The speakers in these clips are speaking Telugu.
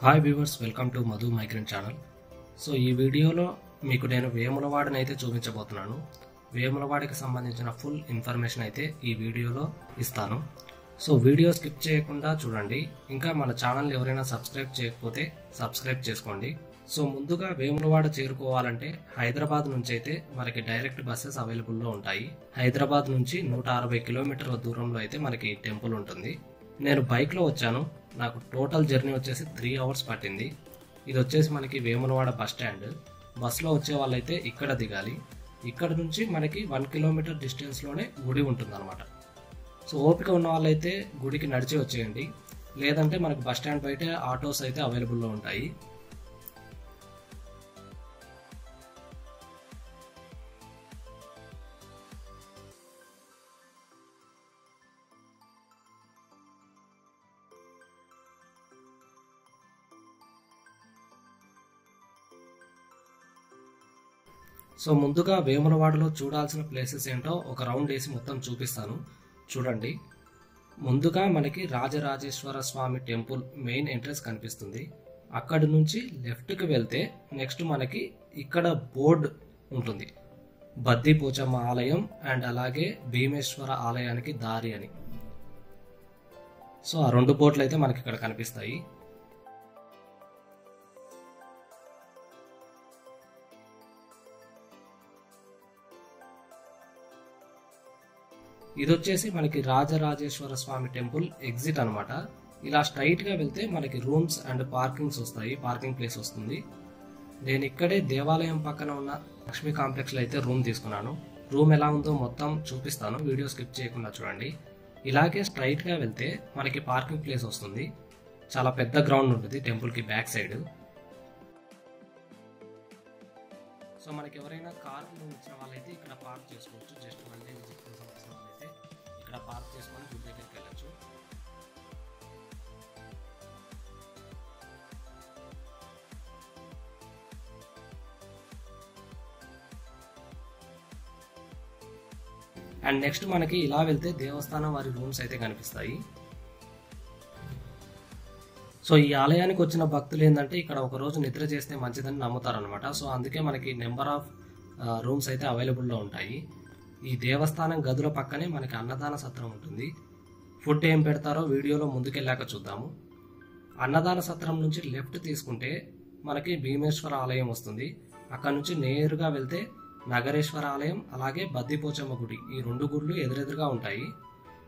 Hi viewers welcome to Madhu migrant channel so ఈ వీడియోలో మీకు నేను వేములవాడని అయితే చూపించబోతున్నాను. వేములవాడికి సంబంధించిన ఫుల్ ఇన్ఫర్మేషన్ అయితే ఈ వీడియోలో ఇస్తాను. సో వీడియో స్కిప్ చేయకుండా చూడండి. ఇంకా మన ఛానల్ ఎవరైనా సబ్స్క్రైబ్ చేయకపోతే సబ్స్క్రైబ్ చేసుకోండి. సో ముందుగా వేములవాడ చేరుకోవాలంటే హైదరాబాద్ నుంచి అయితే మనకి డైరెక్ట్ బస్సెస్ అవైలబుల్లో ఉంటాయి. హైదరాబాద్ నుంచి నూట అరవై కిలోమీటర్ల దూరంలో అయితే మనకి టెంపుల్ ఉంటుంది. నేను బైక్లో వచ్చాను. నాకు టోటల్ జర్నీ వచ్చేసి త్రీ అవర్స్ పట్టింది. ఇది వచ్చేసి మనకి వేములవాడ బస్ స్టాండ్. బస్సులో వచ్చే వాళ్ళైతే ఇక్కడ దిగాలి. ఇక్కడ నుంచి మనకి వన్ కిలోమీటర్ డిస్టెన్స్లోనే గుడి ఉంటుందన్నమాట. సో ఓపిక ఉన్న వాళ్ళైతే గుడికి నడిచి వచ్చేయండి. లేదంటే మనకి బస్ స్టాండ్ బయట ఆటోస్ అయితే అవైలబుల్లో ఉంటాయి. సో ముందుగా వేములవాడలో చూడాల్సిన ప్లేసెస్ ఏంటో ఒక రౌండ్ వేసి మొత్తం చూపిస్తాను. చూడండి. ముందుగా మనకి Rajarajeshwara Swamy temple main entrance కనిపిస్తుంది. అక్కడి నుంచి లెఫ్ట్కి వెళ్తే నెక్స్ట్ మనకి ఇక్కడ బోర్డ్ ఉంటుంది. బద్దీపోచమ్మ ఆలయం అండ్ అలాగే భీమేశ్వర ఆలయానికి దారి అని. సో ఆ రెండు బోర్డులు అయితే మనకి ఇక్కడ కనిపిస్తాయి. ఇది వచ్చేసి మనకి రాజరాజేశ్వర స్వామి టెంపుల్ ఎగ్జిట్ అనమాట ఇలా స్ట్రైట్గా వెళ్తే మనకి రూమ్స్ అండ్ పార్కింగ్స్ వస్తాయి పార్కింగ్ ప్లేస్ వస్తుంది. నేను ఇక్కడే దేవాలయం పక్కన ఉన్న లక్ష్మీ కాంప్లెక్స్లో అయితే రూమ్ తీసుకున్నాను. రూమ్ ఎలా ఉందో మొత్తం చూపిస్తాను వీడియో స్కిప్ చేయకుండా చూడండి. ఇలాగే స్ట్రైట్గా వెళ్తే మనకి పార్కింగ్ ప్లేస్ వస్తుంది. చాలా పెద్ద గ్రౌండ్ ఉంటుంది టెంపుల్కి బ్యాక్ సైడ్. సో మనకి ఎవరైనా కార్ ఇచ్చిన వాళ్ళైతే ఇక్కడ పార్క్ చేసుకోవచ్చు జస్ట్ వన్ డే ఇక్కడ పార్క్ చేసుకొని జూ దగ్గరికి వెళ్ళచ్చు. అండ్ నెక్స్ట్ మనకి ఇలా వెళ్తే దేవస్థానం వారి రూమ్స్ అయితే కనిపిస్తాయి. సో ఈ ఆలయానికి వచ్చిన భక్తులు ఏంటంటే ఇక్కడ ఒక రోజు నిద్ర చేస్తే మంచిదని నమ్ముతారనమాట సో అందుకే మనకి నెంబర్ ఆఫ్ రూమ్స్ అయితే అవైలబుల్లో ఉంటాయి. ఈ దేవస్థానం గదుల పక్కనే మనకి అన్నదాన సత్రం ఉంటుంది. ఫుడ్ ఏం పెడతారో వీడియోలో ముందుకెళ్ళాక చూద్దాము. అన్నదాన సత్రం నుంచి లెఫ్ట్ తీసుకుంటే మనకి భీమేశ్వర ఆలయం వస్తుంది. అక్కడ నుంచి నేరుగా వెళ్తే నగరేశ్వర ఆలయం అలాగే బద్దిపోచమ్మ గుడి. ఈ రెండు గుళ్ళు ఎదురెదురుగా ఉంటాయి.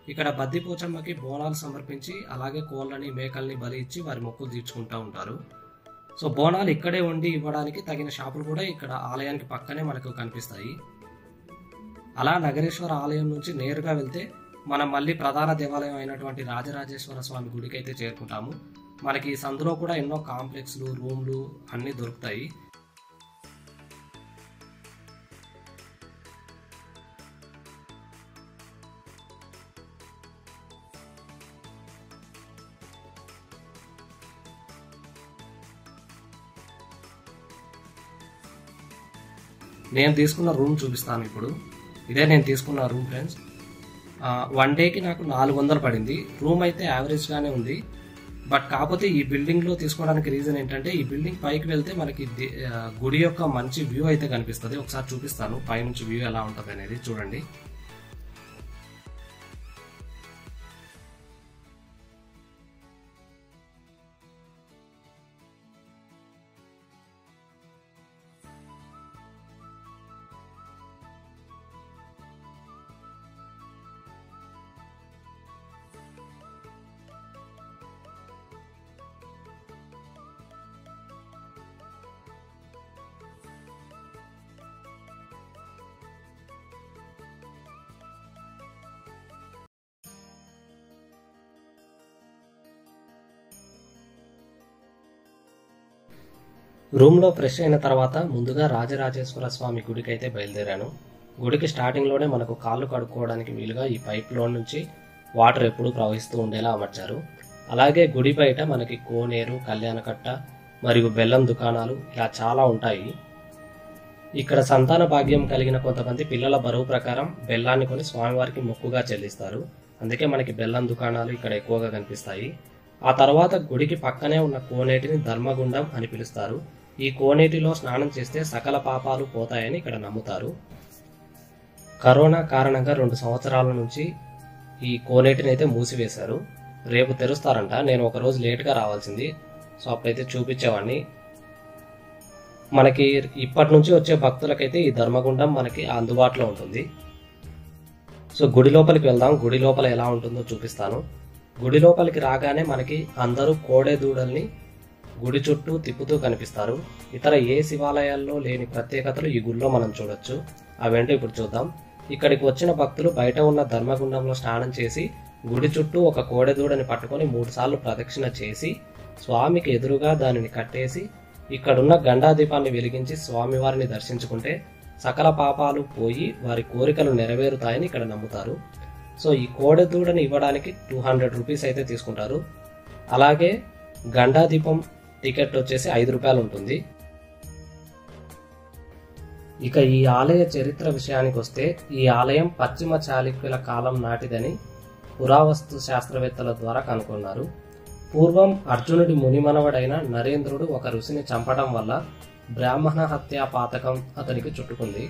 ఇక్కడ బద్దిపోచమ్మకి బోనాలు సమర్పించి అలాగే కోళ్ళని మేకల్ని బలి ఇచ్చి వారి మొక్కులు తీర్చుకుంటూ ఉంటారు. సో బోనాలు ఇక్కడే ఉండి ఇవ్వడానికి తగిన షాపులు కూడా ఇక్కడ ఆలయానికి పక్కనే మనకు కనిపిస్తాయి. అలా నగరేశ్వర ఆలయం నుంచి నేరుగా వెళ్తే మనం మళ్ళీ ప్రధాన దేవాలయం అయినటువంటి రాజరాజేశ్వర స్వామి గుడికి అయితే చేరుకుంటాము. మనకి సందులో కూడా ఎన్నో కాంప్లెక్స్లు రూమ్లు అన్నీ దొరుకుతాయి. నేను తీసుకున్న రూమ్ చూపిస్తాను ఇప్పుడు. ఇదే నేను తీసుకున్న రూమ్ ఫ్రెండ్స్ వన్ డేకి నాకు నాలుగు వందలు పడింది. రూమ్ అయితే యావరేజ్గానే ఉంది. బట్ కాకపోతే ఈ బిల్డింగ్లో తీసుకోవడానికి రీజన్ ఏంటంటే ఈ బిల్డింగ్ పైకి వెళ్తే మనకి గుడి యొక్క మంచి వ్యూ అయితే కనిపిస్తుంది. ఒకసారి చూపిస్తాను పైనుంచి వ్యూ ఎలా ఉంటుంది అనేది చూడండి. రూమ్లో ఫ్రెష్ అయిన తర్వాత ముందుగా రాజరాజేశ్వర స్వామి గుడికి అయితే బయలుదేరాను. గుడికి స్టార్టింగ్లోనే మనకు కాళ్ళు కడుక్కోవడానికి వీలుగా ఈ పైప్లో నుంచి వాటర్ ఎప్పుడూ ప్రవహిస్తూ ఉండేలా అమర్చారు. అలాగే గుడి బయట మనకి కోనేరు కళ్యాణకట్ట మరియు బెల్లం దుకాణాలు ఇలా చాలా ఉంటాయి. ఇక్కడ సంతాన భాగ్యం కలిగిన కొంతమంది పిల్లల బరువు ప్రకారం బెల్లాన్ని కొని స్వామివారికి మొక్కుగా చెల్లిస్తారు. అందుకే మనకి బెల్లం దుకాణాలు ఇక్కడ ఎక్కువగా కనిపిస్తాయి. ఆ తర్వాత గుడికి పక్కనే ఉన్న కోనేటిని ధర్మగుండం అని పిలుస్తారు. ఈ కోనేటిలో స్నానం చేస్తే సకల పాపాలు పోతాయని ఇక్కడ నమ్ముతారు. కరోనా కారణంగా రెండు సంవత్సరాల నుంచి ఈ కోనేటిని అయితే మూసివేశారు. రేపు తెరుస్తారంట. నేను ఒక రోజు లేట్గా రావాల్సింది. సో అప్పుడైతే చూపించేవాడిని. మనకి ఇప్పటి నుంచి వచ్చే భక్తులకైతే ఈ ధర్మగుండం మనకి అందుబాటులో ఉంటుంది. సో గుడి లోపలికి వెళ్దాం. గుడి లోపల ఎలా ఉంటుందో చూపిస్తాను. గుడి లోపలికి రాగానే మనకి అందరూ కోడె దూడల్ని గుడి చుట్టూ తిప్పుతూ కనిపిస్తారు. ఇతర ఏ శివాలయాల్లో లేని ప్రత్యేకతలు ఈ గుడిలో మనం చూడొచ్చు. అవేంటో ఇప్పుడు చూద్దాం. ఇక్కడికి వచ్చిన భక్తులు బయట ఉన్న ధర్మగుండంలో స్నానం చేసి గుడి చుట్టూ ఒక కోడెదూడని పట్టుకొని మూడు సార్లు ప్రదక్షిణ చేసి స్వామికి ఎదురుగా దానిని కట్టేసి ఇక్కడున్న గండాదీపాన్ని వెలిగించి స్వామివారిని దర్శించుకుంటే సకల పాపాలు పోయి వారి కోరికలు నెరవేరుతాయని ఇక్కడ నమ్ముతారు. సో ఈ కోడెదూడని ఇవ్వడానికి టూ హండ్రెడ్ రూపీస్ అయితే తీసుకుంటారు. అలాగే గండాదీపం టికెట్ వచ్చేసి ఐదు రూపాయలు ఉంటుంది. ఇక ఈ ఆలయ చరిత్ర విషయానికి వస్తే ఈ ఆలయం పశ్చిమ చాళుక్యుల కాలం నాటిదని పురావస్తు శాస్త్రవేత్తల ద్వారా కనుగొన్నారు. పూర్వం అర్జునుడి మునిమనవడైన నరేంద్రుడు ఒక ఋషిని చంపడం వల్ల బ్రాహ్మణ హత్యా పాతకం అతనికి చుట్టుకుంది.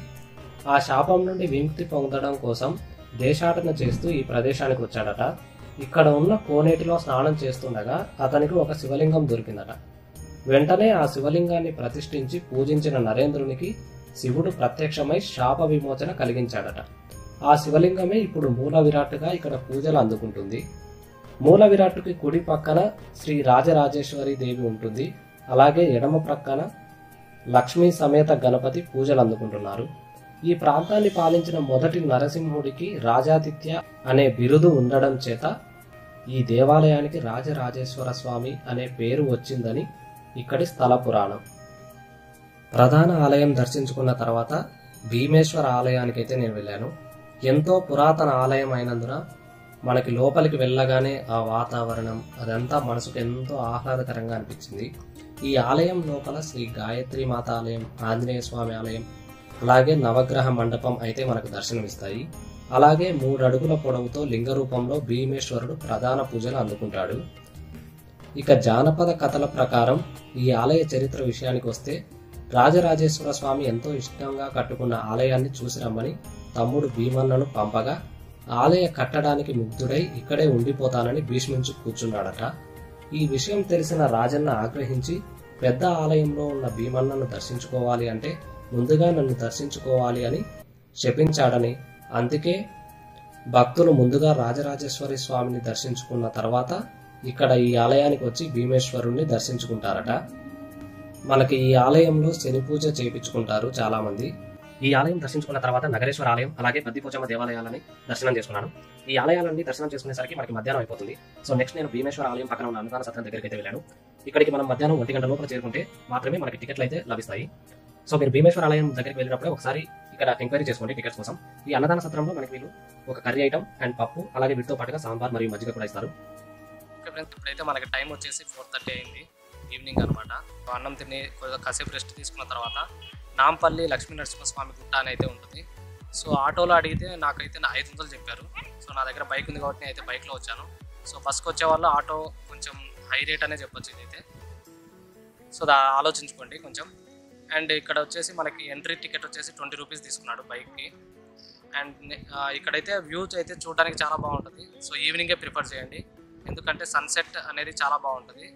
ఆ శాపం నుండి విముక్తి పొందడం కోసం దేశాటన చేస్తూ ఈ ప్రదేశానికి వచ్చాడట. ఇక్కడ ఉన్న కోనేటిలో స్నానం చేస్తుండగా అతనికి ఒక శివలింగం దొరికిందట. వెంటనే ఆ శివలింగాన్ని ప్రతిష్ఠించి పూజించిన నరేంద్రునికి శివుడు ప్రత్యక్షమై శాప విమోచన కలిగించాడట. ఆ శివలింగమే ఇప్పుడు మూల విరాట్గా ఇక్కడ పూజలు అందుకుంటుంది. మూల విరాట్కి కుడి పక్కన శ్రీ రాజరాజేశ్వరి దేవి ఉంటుంది. అలాగే ఎడమ ప్రక్కన లక్ష్మీ సమేత గణపతి పూజలు అందుకుంటున్నారు. ఈ ప్రాంతాన్ని పాలించిన మొదటి నరసింహుడికి రాజాదిత్య అనే బిరుదు ఉండడం చేత ఈ దేవాలయానికి రాజరాజేశ్వర స్వామి అనే పేరు వచ్చిందని ఇక్కడి స్థల పురాణం. ప్రధాన ఆలయం దర్శించుకున్న తర్వాత భీమేశ్వర ఆలయానికి అయితే నేను వెళ్ళాను. ఎంతో పురాతన ఆలయం అయినందున మనకి లోపలికి వెళ్ళగానే ఆ వాతావరణం అదంతా మనసుకు ఎంతో ఆహ్లాదకరంగా అనిపించింది. ఈ ఆలయం లోపల శ్రీ గాయత్రి మాత ఆలయం ఆంజనేయ స్వామి ఆలయం అలాగే నవగ్రహ మండపం అయితే మనకు దర్శనమిస్తాయి. అలాగే మూడు అడుగుల పొడవుతో లింగ రూపంలో భీమేశ్వరుడు ప్రధాన పూజలు అందుకుంటాడు. ఇక జానపద కథల ప్రకారం ఈ ఆలయ చరిత్ర విషయానికి వస్తే రాజరాజేశ్వర స్వామి ఎంతో ఇష్టంగా కట్టుకున్న ఆలయాన్ని చూసి రమ్మని తమ్ముడు భీమన్నను పంపగా ఆలయ కట్టడానికి ముగ్ధుడై ఇక్కడే ఉండిపోతానని భీష్మించి కూర్చున్నాడట. ఈ విషయం తెలిసిన రాజన్న ఆగ్రహించి పెద్ద ఆలయంలో ఉన్న భీమన్నను దర్శించుకోవాలి అంటే ముందుగా నన్ను దర్శించుకోవాలి అని శపించాడని. అందుకే భక్తులు ముందుగా రాజరాజేశ్వరి స్వామిని దర్శించుకున్న తర్వాత ఇక్కడ ఈ ఆలయానికి వచ్చి భీమేశ్వరుణ్ణి దర్శించుకుంటారట. మనకి ఈ ఆలయంలో శని పూజ చేయించుకుంటారు చాలా మంది ఈ ఆలయం దర్శించుకున్న తర్వాత నగరేశ్వర ఆలయం అలాగే బద్దిపోచమ్మ దేవాలయాలని దర్శనం చేసుకున్నాను. ఈ ఆలయాలన్నీ దర్శనం చేసుకునేసరికి మనకి మధ్యాహ్నం అయిపోతుంది. సో నెక్స్ట్ నేను భీమేశ్వర ఆలయం పక్కన ఉన్న అన్నదాన సత్రం దగ్గరికి అయితే వెళ్ళాను. ఇక్కడికి మనం మధ్యాహ్నం ఒంటి గంట లోపల చేరుకుంటే మాత్రమే మనకి టికెట్లు అయితే లభిస్తాయి. సో మీరు భీమేశ్వర ఆలయం దగ్గరికి వెళ్ళినప్పుడు ఒకసారి ఇక్కడ ఎంక్వైరీ చేసుకోండి టికెట్స్ కోసం. ఈ అన్నదాన సత్రంలో మనకి వీళ్ళు ఒక కర్రీ ఐటమ్ అండ్ పప్పు అలాగే వీటితో పాటుగా సాంబార్ మరియు మజ్జిగ కూడా ఇస్తారు. ఫ్రెండ్స్ ఇప్పుడైతే మనకి టైం వచ్చేసి ఫోర్ థర్టీ అయింది ఈవినింగ్ అనమాట అన్నం తిని కొద్దిగా కాసేపు రెస్ట్ తీసుకున్న తర్వాత నాంపల్లి లక్ష్మీ నరసింహస్వామి గుట్ట అని అయితే ఉంటుంది. సో ఆటోలో అడిగితే నాకైతే నా ఐదు వందలు చెప్పారు. సో నా దగ్గర బైక్ ఉంది కాబట్టి నేను అయితే బైక్లో వచ్చాను. సో బస్కి వచ్చే వాళ్ళు ఆటో కొంచెం హై రేట్ అనే చెప్పొచ్చు ఇదైతే. సో దా ఆలోచించుకోండి కొంచెం. అండ్ ఇక్కడ వచ్చేసి మనకి ఎంట్రీ టికెట్ వచ్చేసి ట్వంటీ రూపీస్ తీసుకున్నాడు బైక్కి. అండ్ ఇక్కడైతే వ్యూస్ అయితే చూడడానికి చాలా బాగుంటుంది. సో ఈవినింగే ప్రిఫర్ చేయండి. ఎందుకంటే సన్సెట్ అనేది చాలా బాగుంటుంది.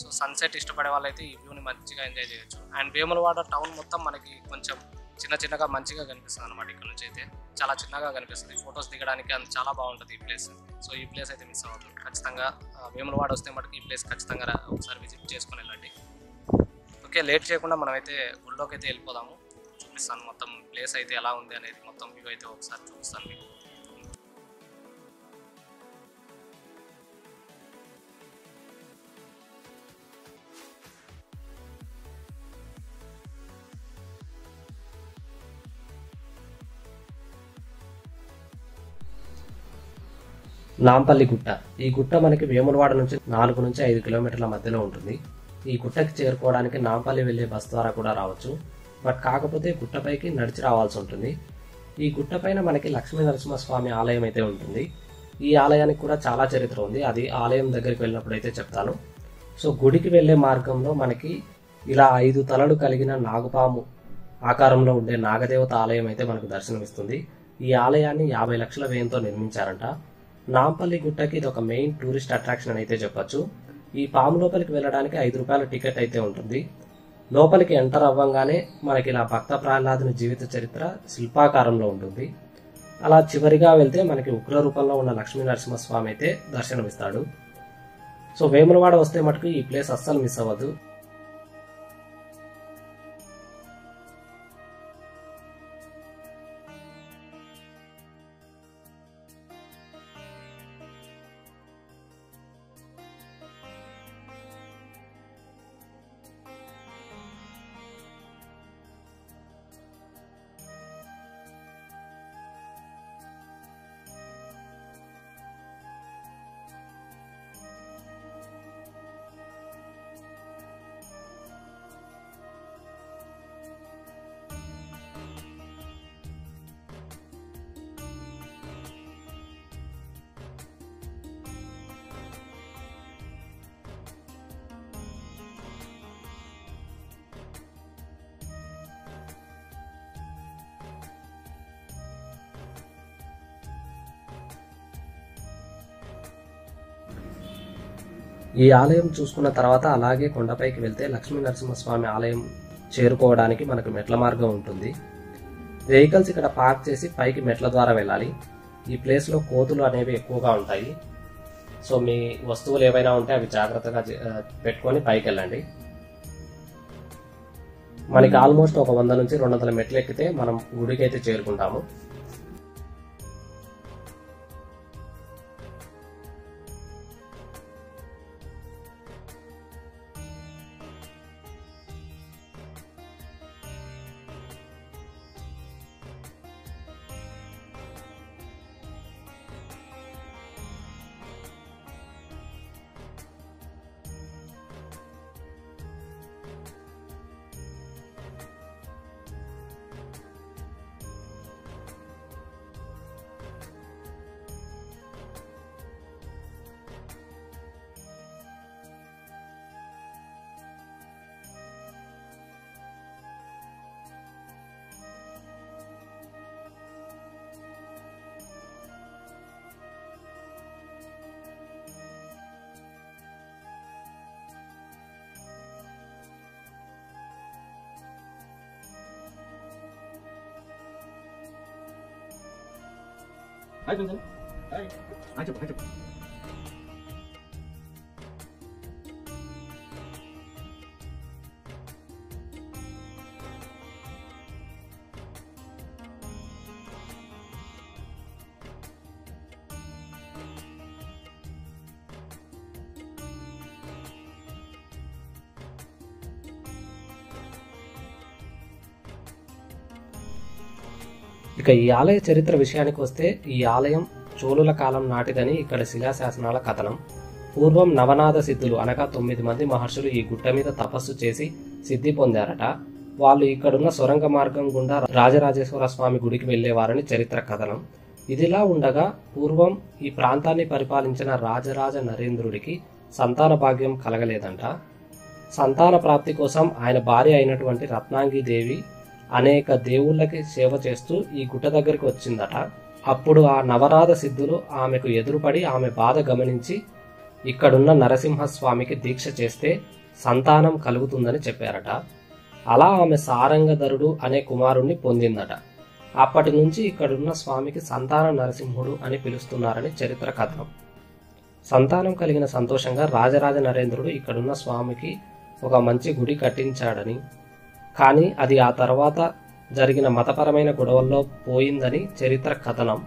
సో సన్సెట్ ఇష్టపడే వాళ్ళైతే ఈ వ్యూని మంచిగా ఎంజాయ్ చేయొచ్చు. అండ్ వేములవాడ టౌన్ మొత్తం మనకి కొంచెం చిన్న చిన్నగా మంచిగా కనిపిస్తుంది అనమాట ఇక్కడ నుంచి అయితే. చాలా చిన్నగా కనిపిస్తుంది. ఫొటోస్ దిగడానికి అంత చాలా బాగుంటుంది ఈ ప్లేస్ సో ఈ ప్లేస్ అయితే మిస్ అవ్వదు ఖచ్చితంగా వేములవాడ వస్తే మటుకు ఈ ప్లేస్ ఖచ్చితంగా ఒకసారి విజిట్ చేసుకొని వెళ్ళండి. ఓకే లేట్ చేయకుండా మనమైతే గుళ్ళోకి అయితే వెళ్ళిపోదాము. చూపిస్తాను మొత్తం ప్లేస్ అయితే ఎలా ఉంది అనేది మొత్తం వ్యూ అయితే ఒకసారి చూపిస్తాను మీకు. నాంపల్లి గుట్ట. ఈ గుట్ట మనకి వేములవాడ నుంచి నాలుగు నుంచి ఐదు కిలోమీటర్ల మధ్యలో ఉంటుంది. ఈ గుట్టకి చేరుకోవడానికి నాంపల్లి వెళ్ళే బస్ ద్వారా కూడా రావచ్చు. బట్ కాకపోతే గుట్టపైకి నడిచి రావాల్సి ఉంటుంది. ఈ గుట్టపైన మనకి లక్ష్మీ నరసింహస్వామి ఆలయం అయితే ఉంటుంది. ఈ ఆలయానికి కూడా చాలా చరిత్ర ఉంది. అది ఆలయం దగ్గరికి వెళ్ళినప్పుడు అయితే చెప్తాను. సో గుడికి వెళ్ళే మార్గంలో మనకి ఇలా ఐదు తలలు కలిగిన నాగుపాము ఆకారంలో ఉండే నాగదేవత ఆలయం అయితే మనకు దర్శనమిస్తుంది. ఈ ఆలయాన్ని యాభై లక్షల వ్యయంతో నిర్మించారంట. నాంపల్లి గుట్టకి ఇది ఒక మెయిన్ టూరిస్ట్ అట్రాక్షన్ అని అయితే చెప్పొచ్చు. ఈ పాము లోపలికి వెళ్ళడానికి ఐదు రూపాయల టికెట్ అయితే ఉంటుంది. లోపలికి ఎంటర్ అవ్వంగానే మనకి ఇలా భక్త ప్రహ్లాదుని జీవిత చరిత్ర శిల్పాకారంలో ఉంటుంది. అలా చివరిగా వెళ్తే మనకి ఉగ్ర రూపంలో ఉన్న లక్ష్మీ నరసింహస్వామి అయితే దర్శనమిస్తాడు. సో వేములవాడ వస్తే మటుకు ఈ ప్లేస్ అస్సలు మిస్ అవ్వద్దు ఈ ఆలయం చూసుకున్న తర్వాత అలాగే కొండపైకి వెళ్తే లక్ష్మీ నరసింహస్వామి ఆలయం చేరుకోవడానికి మనకు మెట్ల మార్గం ఉంటుంది. వెహికల్స్ ఇక్కడ పార్క్ చేసి పైకి మెట్ల ద్వారా వెళ్ళాలి. ఈ ప్లేస్లో కోతులు అనేవి ఎక్కువగా ఉంటాయి. సో మీ వస్తువులు ఏవైనా ఉంటే అవి జాగ్రత్తగా పెట్టుకొని పైకి వెళ్ళండి. మనకి ఆల్మోస్ట్ ఒక వంద నుంచి రెండు వందల మెట్లు ఎక్కితే మనం గుడికి అయితే చేరుకుంటాము. హాయ్ కొంచెం హాయ్ హాయ్ చెప్పు హాయ్ చెప్పు ఇక ఈ ఆలయ చరిత్ర విషయానికి వస్తే ఈ ఆలయం చోళుల కాలం నాటిదని ఇక్కడ శిలాశాసనాల కథనం. పూర్వం నవనాథ సిద్ధులు అనగా తొమ్మిది మంది మహర్షులు ఈ గుట్ట మీద తపస్సు చేసి సిద్ధి పొందారట. వాళ్ళు ఇక్కడున్న సొరంగ మార్గం గుండా రాజరాజేశ్వర స్వామి గుడికి వెళ్ళేవారని చరిత్ర కథనం. ఇదిలా ఉండగా పూర్వం ఈ ప్రాంతాన్ని పరిపాలించిన రాజరాజ నరేంద్రుడికి సంతాన భాగ్యం కలగలేదంట. సంతాన ప్రాప్తి కోసం ఆయన భార్య అయినటువంటి రత్నాంగి దేవి అనేక దేవుళ్ళకి సేవ చేస్తూ ఈ గుట్ట దగ్గరికి వచ్చిందట. అప్పుడు ఆ నవరాధ సిద్ధులు ఆమెకు ఎదురుపడి ఆమె బాధ గమనించి ఇక్కడున్న నరసింహస్వామికి దీక్ష చేస్తే సంతానం కలుగుతుందని చెప్పారట. అలా ఆమె సారంగధరుడు అనే కుమారుణ్ణి పొందిందట. అప్పటి నుంచి ఇక్కడున్న స్వామికి సంతాన నరసింహుడు అని పిలుస్తున్నారని చరిత్ర కథనం. సంతానం కలిగిన సంతోషంగా రాజరాజ నరేంద్రుడు ఇక్కడున్న స్వామికి ఒక మంచి గుడి కట్టించాడని కానీ అది ఆ తర్వాత జరిగిన మతపరమైన గొడవల్లో పోయిందని చరిత్ర కథనం.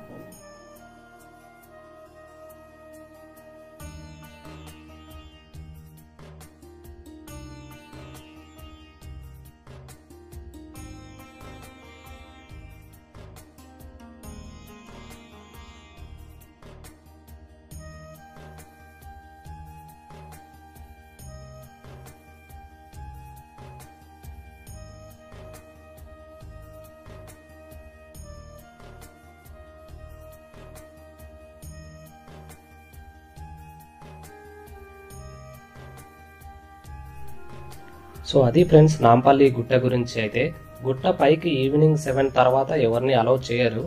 సో అది ఫ్రెండ్స్ నాంపల్లి గుట్ట గురించి అయితే. గుట్ట పైకి ఈవినింగ్ సెవెన్ తర్వాత ఎవరిని అలౌ చేయరు.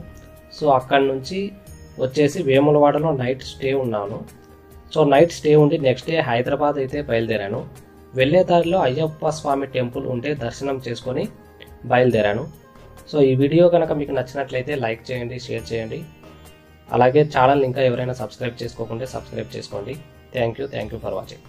సో అక్కడి నుంచి వచ్చేసి వేములవాడలో నైట్ స్టే ఉన్నాను. సో నైట్ స్టే ఉండి నెక్స్ట్ డే హైదరాబాద్ అయితే బయలుదేరాను. వెళ్ళే దారిలో అయ్యప్ప స్వామి టెంపుల్ ఉంటే దర్శనం చేసుకొని బయలుదేరాను. సో ఈ వీడియో కనుక మీకు నచ్చినట్లయితే లైక్ చేయండి షేర్ చేయండి. అలాగే ఛానల్ ఇంకా ఎవరైనా సబ్స్క్రైబ్ చేసుకోకుంటే సబ్స్క్రైబ్ చేసుకోండి. Thank you thank you for watching.